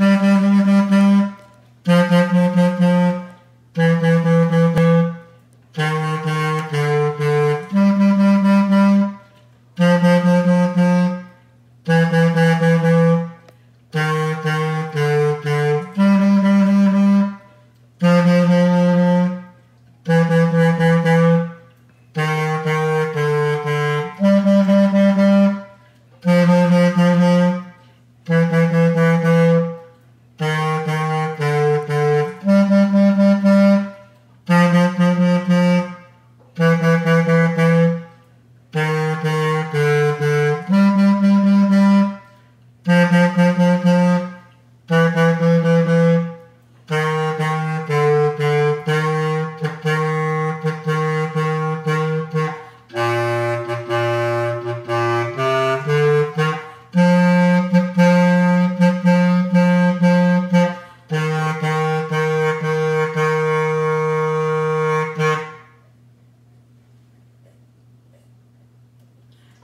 Mm-hmm.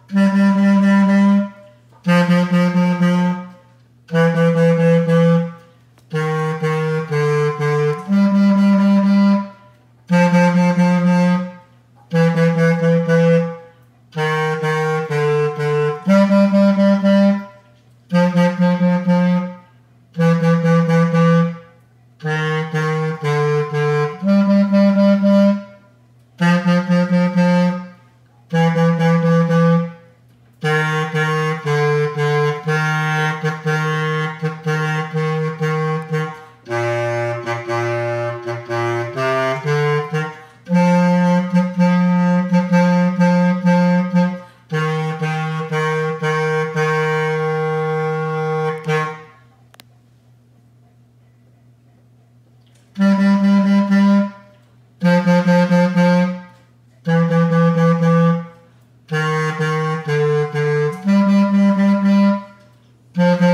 Mm-hmm. Mm-hmm.